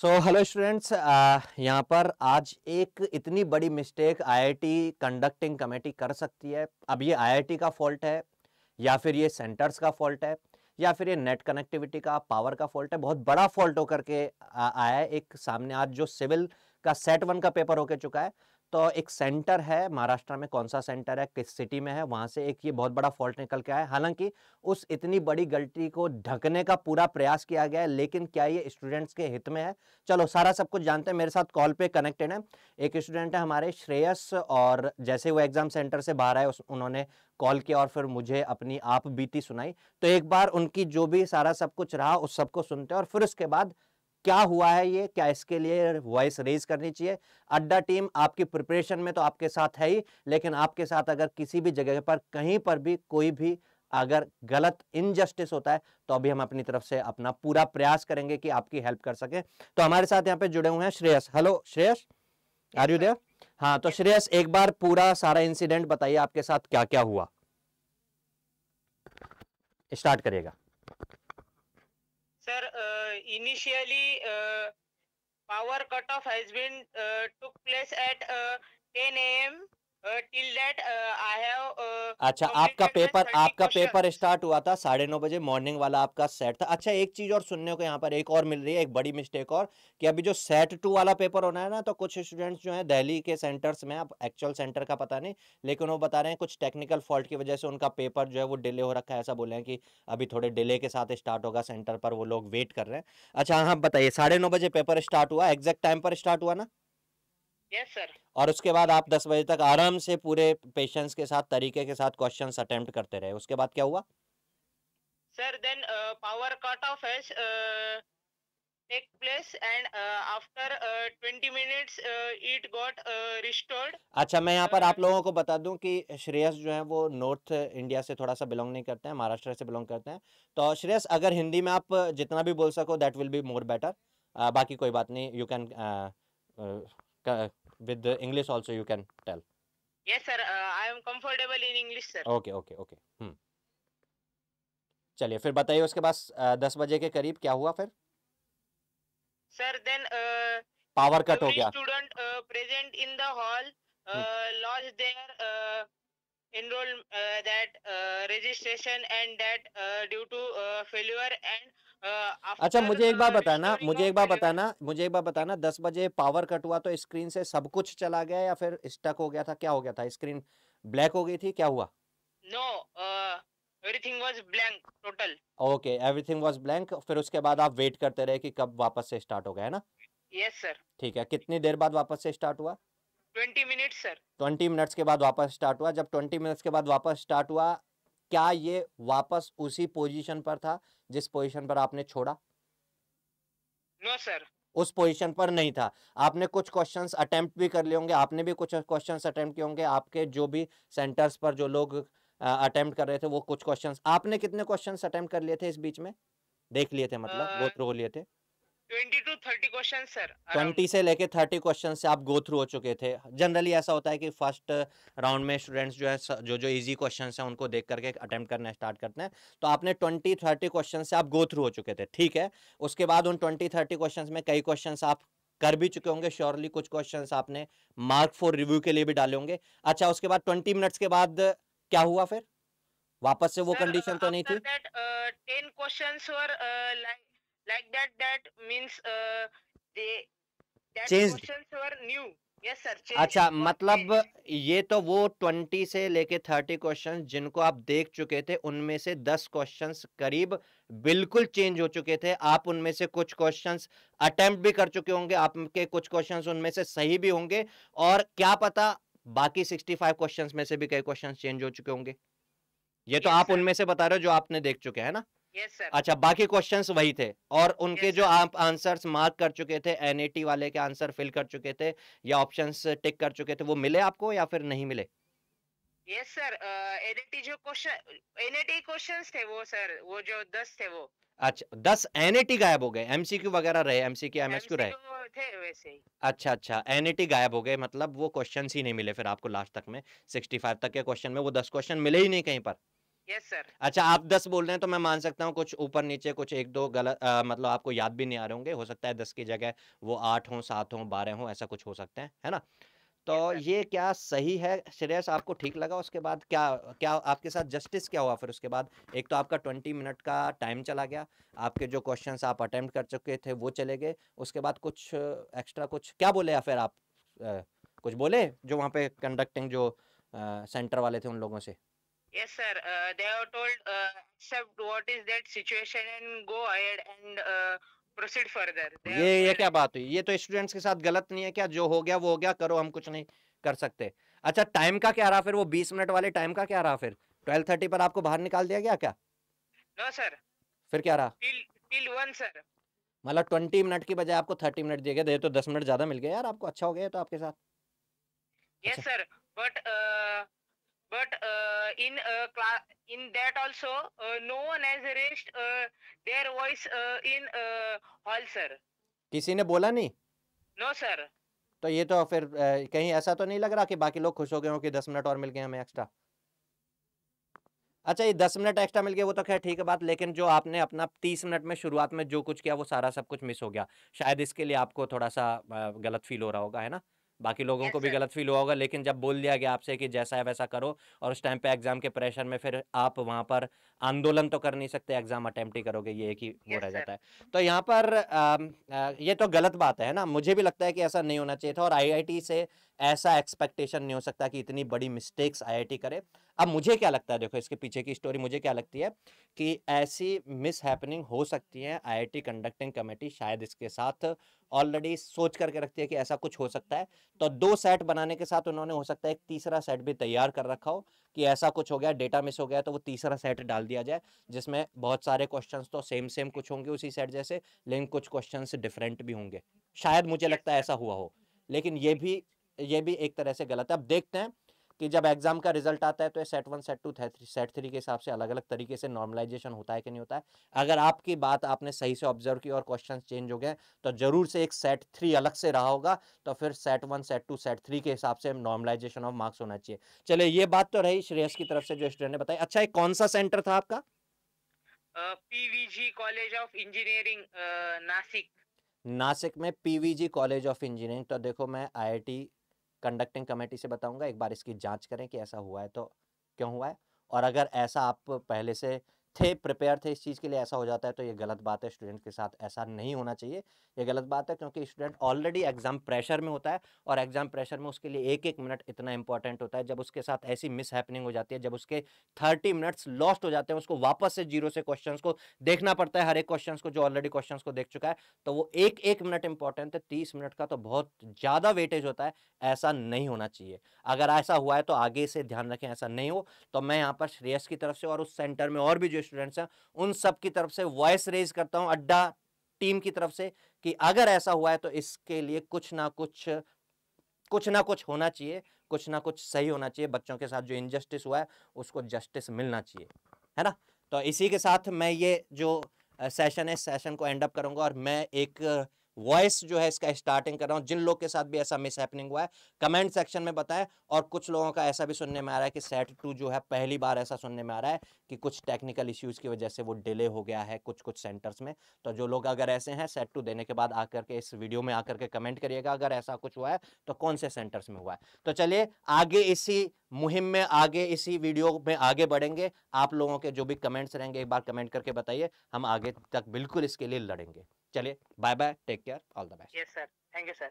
So hello students यहाँ पर आज एक इतनी बड़ी मिस्टेक आईआईटी कंडक्टिंग कमेटी कर सकती है अब ये आईआईटी का फॉल्ट है या फिर ये सेंटर्स का फॉल्ट है या फिर ये नेट कनेक्टिविटी का पावर का फॉल्ट है बहुत बड़ा फॉल्ट होकर के आया है एक सामने आज जो सिविल का सेट वन का पेपर होके चुका है तो एक सेंटर है महाराष्ट्र में कौन सा सेंटर है किस सिटी में है वहां से एक ये बहुत बड़ा फॉल्ट निकल के आया हालांकि उस इतनी बड़ी गलती को ढकने का पूरा प्रयास किया गया है लेकिन क्या ये स्टूडेंट्स के हित में है चलो सारा सब कुछ जानते हैं मेरे साथ कॉल पे कनेक्टेड है एक स्टूडेंट है हमारे श्रेयस और जैसे वो एग्जाम सेंटर से बाहर आए उन्होंने कॉल किया और फिर मुझे अपनी आप सुनाई तो एक बार उनकी जो भी सारा सब कुछ रहा उस सबको सुनते हैं और फिर उसके बाद क्या हुआ है ये क्या इसके लिए वॉइस रेज करनी चाहिए अड्डा टीम आपकी प्रिपरेशन में तो आपके साथ है ही लेकिन आपके साथ अगर किसी भी जगह पर कहीं पर भी कोई भी अगर गलत इनजस्टिस होता है तो अभी हम अपनी तरफ से अपना पूरा प्रयास करेंगे कि आपकी हेल्प कर सके तो हमारे साथ यहाँ पे जुड़े हुए हैं Shreyas hello Shreyas are you देव हाँ तो श्रेयस एक बार पूरा सारा इंसिडेंट बताइए आपके साथ क्या क्या हुआ स्टार्ट करिएगा Sir, uh, initially uh, power cutoff has been uh, took place at 10 a.m. Uh, uh, uh, अच्छा आपका पेपर आपका पेपर स्टार्ट हुआ था साढ़े नौ बजे मॉर्निंग वाला आपका सेट था अच्छा एक चीज और सुनने को यहाँ पर एक और मिल रही है एक बड़ी मिस्टेक और कि अभी जो सेट टू वाला पेपर होना है ना तो कुछ स्टूडेंट्स जो है दिल्ली के सेंटर्स में अब एक्चुअल सेंटर का पता नहीं लेकिन वो बता रहे हैं कुछ टेक्निकल फॉल्ट की वजह से उनका पेपर जो है वो डिले हो रखा है ऐसा बोले हैं कि अभी थोड़े डिले के साथ स्टार्ट होगा सेंटर पर वो लोग वेट कर रहे हैं अच्छा हाँ बताइए साढ़े बजे पेपर स्टार्ट हुआ एग्जैक्ट टाइम पर स्टार्ट हुआ ना यस सर और उसके बाद आप दस बजे तक आराम से पूरे पेशेंट्स के साथ तरीके के साथ क्वेश्चन अटेम्प्ट करते रहे उसके बाद क्या हुआ sir then power cut off has take place and uh, 20 uh, minutes uh, it got uh, अच्छा मैं यहाँ पर uh, आप लोगों को बता दूं कि श्रेयस जो है वो नॉर्थ इंडिया से थोड़ा सा बिलोंग नहीं करते हैं महाराष्ट्र से बिलोंग करते हैं तो श्रेयस अगर हिंदी में आप जितना भी बोल सको that will be more better बाकी कोई बात नहीं you can uh, with the English also you can tell. Yes, sir. Uh, I am comfortable in English, sir. Okay, okay, okay. Hmm. चलिए फिर बताइए उसके बाद दस बजे के करीब क्या हुआ फिर सर देन पावर कट हो गया student present in the hall lodge there enroll uh, that uh, registration and that uh, due to failure and अच्छा मुझे एक बात बताना मुझे एक बात बताना मुझे एक बात बताना दस बजे पावर कट हुआ तो स्क्रीन से सब कुछ चला गया या फिर स्टक हो गया था क्या हो गया था स्क्रीन ब्लैक हो गई थी क्या हुआ no everything was blank total okay everything was blank फिर उसके बाद आप वेट करते रहे कि कब वापस से स्टार्ट हो गया है ना यस सर ठीक है कितनी देर बाद वापस से स्टार्ट हुआ twenty minute sir twenty minutes के बाद वापस स्टार्ट हुआ जब ट्वेंटी मिनट्स के बाद वापस स्टार्ट हुआ क्या ये वापस उसी पोजीशन पर था जिस पोजीशन पर आपने छोड़ा नो no, सर उस पोजीशन पर नहीं था आपने कुछ क्वेश्चंस अटेम्प्ट भी कर लिए होंगे आपने भी कुछ क्वेश्चंस अटेम्प्ट किए होंगे आपके जो भी सेंटर्स पर जो लोग अटेम्प्ट कर रहे थे वो कुछ क्वेश्चंस आपने कितने क्वेश्चंस अटेम्प्ट कर लिए थे इस बीच में देख लिए थे मतलब uh, वो थ्रो लिए थे ट्वेंटी से लेके थर्टी क्वेश्चन से आप गो थ्रू हो चुके थे जनरली ऐसा होता है कि फर्स्ट राउंड में स्टूडेंट्स जो है जो जो इजी क्वेश्चन है उनको देख करके अटेम्प्ट करना स्टार्ट करते हैं तो आपने ट्वेंटी थर्टी क्वेश्चन से आप गो थ्रू हो चुके थे ठीक है उसके बाद उन ट्वेंटी थर्टी क्वेश्चन में कई क्वेश्चन आप कर भी चुके होंगे श्योरली कुछ क्वेश्चन आपने मार्क फॉर रिव्यू के लिए भी डाले होंगे अच्छा उसके बाद ट्वेंटी मिनट्स के बाद क्या हुआ फिर वापस से वो कंडीशन तो नहीं थी ten question like that that means uh, they that changed. questions were new yes sir changed. अच्छा मतलब ये तो वो ट्वेंटी से लेके थर्टी क्वेश्चन जिनको आप देख चुके थे उनमें से दस क्वेश्चन करीब बिल्कुल चेंज हो चुके थे आप उनमें से कुछ क्वेश्चन अटेम्प्ट भी कर चुके होंगे आपके कुछ क्वेश्चन उनमें से सही भी होंगे और क्या पता बाकी सिक्सटी फाइव क्वेश्चन में से भी कई क्वेश्चन चेंज हो चुके होंगे ये तो आप उनमें से बता रहे हो जो आपने देख चुके हैं ना yes, अच्छा बाकी क्वेश्चन वही थे और उनके yes, जो आप आंसर मार्क कर चुके थे एन वाले के आंसर फिल कर चुके थे या ऑप्शन टिक कर चुके थे वो मिले आपको या फिर नहीं मिले यस सर एनएटी जो क्वेश्चन एनएटी क्वेश्चन थे वो सर वो जो दस थे वो अच्छा दस एनएटी गायब हो गए एमसीक्यू वगैरह रहे एमसीक्यू एमएसक्यू रहे थे वैसे अच्छा अच्छा एनएटी गायब हो गए मतलब वो क्वेश्चन ही नहीं मिले फिर आपको लास्ट तक में सिक्सटी फाइव तक के क्वेश्चन में वो दस क्वेश्चन मिले ही नहीं कहीं पर यस सर अच्छा आप दस बोल रहे हैं तो मैं मान सकता हूँ कुछ ऊपर नीचे कुछ एक दो गलत आ, मतलब आपको याद भी नहीं आ रहे होंगे हो सकता है दस की जगह वो आठ हो सात हो बारह हो ऐसा कुछ हो सकते हैं है ना तो ये क्या सही है श्रेयस आपको ठीक लगा उसके बाद क्या क्या आपके साथ जस्टिस क्या हुआ फिर उसके बाद एक तो आपका ट्वेंटी मिनट का टाइम चला गया आपके जो क्वेश्चंस आप अटेम्प्ट कर चुके थे वो चले गए उसके बाद कुछ एक्स्ट्रा कुछ क्या बोले या फिर आप आ, कुछ बोले जो वहाँ पे कंडक्टिंग जो आ, सेंटर वाले थे उन लोगों से Yes, sir. Uh, they are told uh, accept what is that situation and go ahead and uh, proceed further. They ये ये क्या बात हुई ये तो स्टूडेंट्स के साथ गलत नहीं है क्या जो हो गया वो हो गया करो हम कुछ नहीं कर सकते अच्छा टाइम का क्या रहा फिर वो 20 मिनट वाले टाइम का क्या रहा फिर 12:30 पर आपको बाहर निकाल दिया गया क्या नो सर फिर क्या रहा टिल टिल 1 सर मतलब ट्वेंटी मिनट की बजाय आपको थर्टी मिनट दिए गए तो दस मिनट ज्यादा मिल गया यार आपको अच्छा हो गया तो आपके साथ yes sir but but uh, in uh, in that also uh, no one has raised uh, their voice uh, in uh, hall sir किसी ने बोला नहीं नो no, सर तो ये तो फिर आ, uh, कहीं ऐसा तो नहीं लग रहा कि बाकी लोग खुश हो गए हो कि दस मिनट और मिल गए हमें एक्स्ट्रा अच्छा ये दस मिनट एक्स्ट्रा मिल गया वो तो खैर ठीक है बात लेकिन जो आपने अपना तीस मिनट में शुरुआत में जो कुछ किया वो सारा सब कुछ मिस हो गया शायद इसके लिए आपको थोड़ा सा uh, गलत फील हो रहा होगा है ना बाकी लोगों को भी गलत फील हुआ होगा लेकिन जब बोल दिया गया आपसे कि जैसा है वैसा करो और उस टाइम पे एग्जाम के प्रेशर में फिर आप वहाँ पर आंदोलन तो कर नहीं सकते एग्जाम अटेम्प्ट ही करोगे ये एक ही वो रह जाता है तो यहाँ पर आ, आ, ये तो गलत बात है ना मुझे भी लगता है कि ऐसा नहीं होना चाहिए था और आई से ऐसा एक्सपेक्टेशन नहीं हो सकता कि इतनी बड़ी मिस्टेक्स आईआईटी करे अब मुझे क्या लगता है देखो इसके पीछे की स्टोरी मुझे क्या लगती है कि ऐसी मिस हैपनिंग हो सकती है आईआईटी कंडक्टिंग कमेटी शायद इसके साथ ऑलरेडी सोच करके रखती है कि ऐसा कुछ हो सकता है तो दो सेट बनाने के साथ उन्होंने हो सकता है एक तीसरा सेट भी तैयार कर रखा हो कि ऐसा कुछ हो गया डेटा मिस हो गया तो वो तीसरा सेट डाल दिया जाए जिसमें बहुत सारे क्वेश्चन तो सेम सेम कुछ होंगे उसी सेट जैसे लेकिन कुछ क्वेश्चन डिफरेंट भी होंगे शायद मुझे लगता है ऐसा हुआ हो लेकिन ये भी ये भी एक तरह से गलत है अब देखते हैं कि जब एग्जाम का रिजल्ट आता है तो set one set two set three के हिसाब से अलग अलग तरीके से नॉर्मलाइजेशन होता है कि नहीं होता है अगर आपकी बात आपने सही से ऑब्जर्व की और क्वेश्चन चेंज हो गए तो जरूर से एक सेट थ्री अलग से रहा होगा तो फिर set one set two set three के हिसाब से नॉर्मलाइजेशन ऑफ मार्क्स होना चाहिए चले ये बात तो रही श्रेयस की तरफ से जो स्टूडेंट ने बताया अच्छा एक कौन सा सेंटर था आपका PVG college of engineering Nashik Nashik में पीवीजी कॉलेज ऑफ इंजीनियरिंग तो देखो मैं आईआईटी कंडक्टिंग कमेटी से बताऊंगा एक बार इसकी जांच करें कि ऐसा हुआ है तो क्यों हुआ है और अगर ऐसा आप पहले से थे प्रिपेयर थे इस चीज़ के लिए ऐसा हो जाता है तो ये गलत बात है स्टूडेंट के साथ ऐसा नहीं होना चाहिए ये गलत बात है क्योंकि स्टूडेंट ऑलरेडी एग्जाम प्रेशर में होता है और एग्जाम प्रेशर में उसके लिए एक एक मिनट इतना इंपॉर्टेंट होता है जब उसके साथ ऐसी मिस हैपनिंग हो जाती है जब उसके थर्टी मिनट्स लॉस्ट हो जाते हैं उसको वापस से जीरो से क्वेश्चन को देखना पड़ता है हर एक क्वेश्चन को जो ऑलरेडी क्वेश्चन को देख चुका है तो वो एक एक मिनट इंपॉर्टेंट है तीस मिनट का तो बहुत ज़्यादा वेटेज होता है ऐसा नहीं होना चाहिए अगर ऐसा हुआ है तो आगे से ध्यान रखें ऐसा नहीं हो तो मैं यहाँ पर श्रेयस की तरफ से और उस सेंटर में और भी जो स्टूडेंट्स हैं उन सब की तरफ से वॉइस रेज करता हूं अड्डा टीम की तरफ से कि अगर ऐसा हुआ है तो इसके लिए कुछ ना कुछ कुछ ना कुछ होना चाहिए कुछ ना कुछ सही होना चाहिए बच्चों के साथ जो इनजस्टिस हुआ है उसको जस्टिस मिलना चाहिए है ना तो इसी के साथ मैं ये जो सेशन है सेशन को एंड अप करूंगा और मैं एक वॉइस जो है इसका स्टार्टिंग कर रहा हूँ जिन लोग के साथ भी ऐसा मिस हैपनिंग हुआ है कमेंट सेक्शन में बताएं और कुछ लोगों का ऐसा भी सुनने में आ रहा है कि सेट टू जो है पहली बार ऐसा सुनने में आ रहा है कि कुछ टेक्निकल इश्यूज़ की वजह से वो डिले हो गया है कुछ कुछ सेंटर्स में तो जो लोग अगर ऐसे हैं सेट टू देने के बाद आकर के इस वीडियो में आकर के कमेंट करिएगा अगर ऐसा कुछ हुआ है तो कौन से सेंटर्स में हुआ है तो चलिए आगे इसी मुहिम में आगे इसी वीडियो में आगे बढ़ेंगे आप लोगों के जो भी कमेंट्स रहेंगे एक बार कमेंट करके बताइए हम आगे तक बिल्कुल इसके लिए लड़ेंगे चलिए bye bye take care all the best yes sir thank you sir